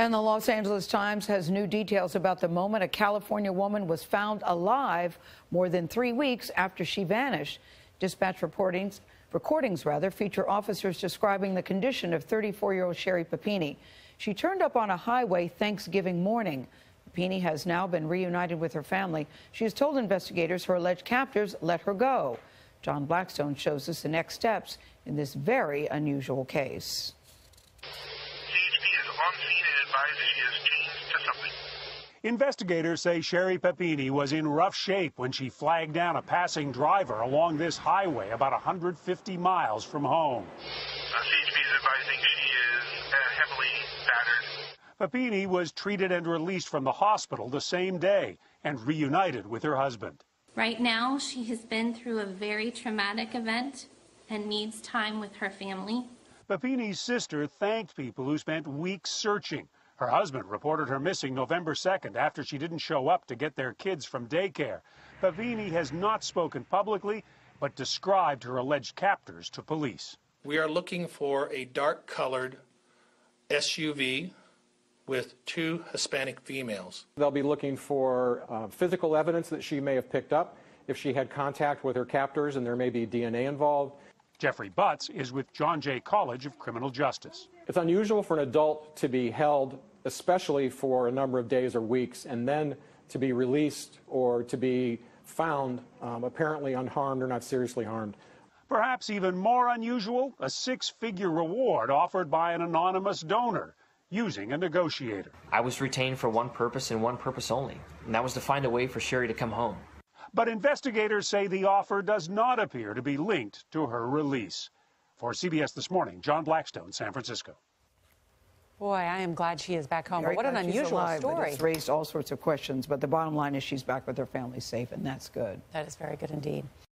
And the Los Angeles Times has new details about the moment a California woman was found alive more than three weeks after she vanished. Dispatch reportings, recordings rather feature officers describing the condition of 34-year-old Sherri Papini. She turned up on a highway Thanksgiving morning. Papini has now been reunited with her family. She has told investigators her alleged captors let her go. John Blackstone shows us the next steps in this very unusual case. CHP on scene and advised she has changed to something. Investigators say Sherri Papini was in rough shape when she flagged down a passing driver along this highway about 150 miles from home. Uh, CHP is advising she is uh, heavily battered. Papini was treated and released from the hospital the same day and reunited with her husband. Right now, she has been through a very traumatic event and needs time with her family. Papini's sister thanked people who spent weeks searching. Her husband reported her missing November 2nd after she didn't show up to get their kids from daycare. Papini has not spoken publicly, but described her alleged captors to police. We are looking for a dark colored SUV with two Hispanic females. They'll be looking for uh, physical evidence that she may have picked up if she had contact with her captors and there may be DNA involved. Jeffrey Butts is with John Jay College of Criminal Justice. It's unusual for an adult to be held, especially for a number of days or weeks, and then to be released or to be found um, apparently unharmed or not seriously harmed. Perhaps even more unusual, a six figure reward offered by an anonymous donor using a negotiator. I was retained for one purpose and one purpose only, and that was to find a way for Sherri to come home. But investigators say the offer does not appear to be linked to her release. For CBS This Morning, John Blackstone, San Francisco. Boy, I am glad she is back home. Very but what an unusual alive, story. It's raised all sorts of questions, but the bottom line is she's back with her family safe, and that's good. That is very good indeed.